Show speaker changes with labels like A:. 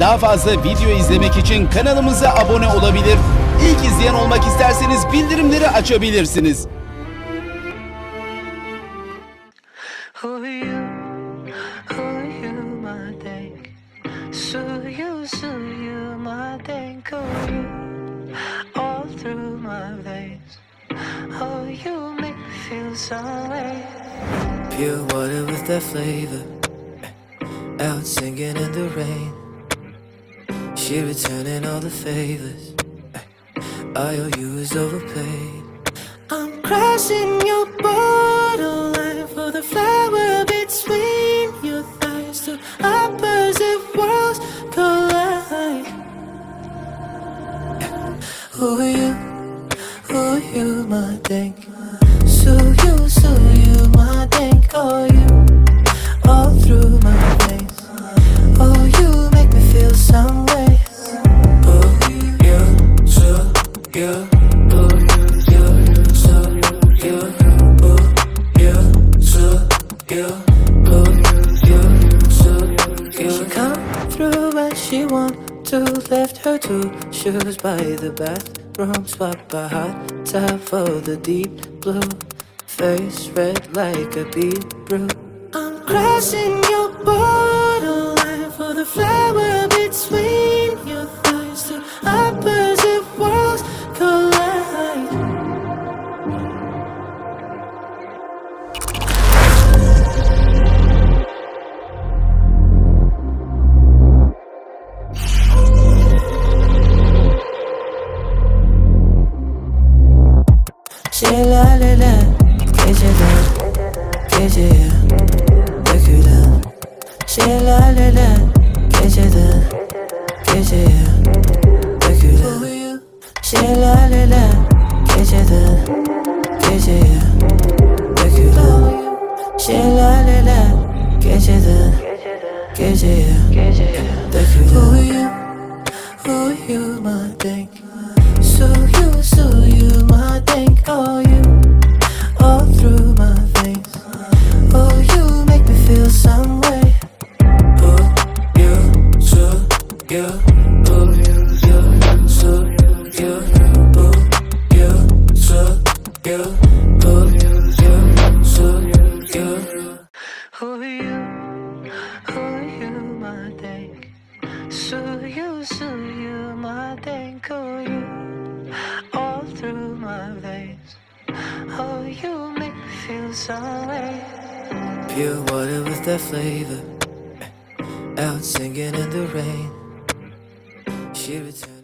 A: Daha fazla video izlemek için kanalımıza abone olabilir. İlk izleyen olmak isterseniz bildirimleri açabilirsiniz.
B: Who are you? Who are you, my think? Sue you, sue you, my think. Who are you? All through my veins. Oh, you make me feel some way.
C: Pure water with that flavor. Out singing in the rain. She returning all the favors. I owe you is overpaid. I'm crashing your borderline for the flower between your thighs. Two opposite worlds collide. Who are you? Who are you, my think? So you, so you, my think. Oh, you, all through She come through when she want to. Left her two shoes by the bathroom. Swap a hot tub for the deep blue. Face red like a beetroot. I'm crashing your borderline for the flower between Şelalele geceden geceye dökülen Şelalele geceden geceye dökülen Şelalele geceden geceye dökülen Şelalele geceden geceye dökülen Who you? Who you, my thing? So you, might think, oh you all through my face Oh you make me feel some way Oh yeah so Oh Oh Oh Oh Oh you
B: my thing. Oh, you, you make me feel some way.
C: Pure water with that flavor. Eh, out singing in the rain. She returned.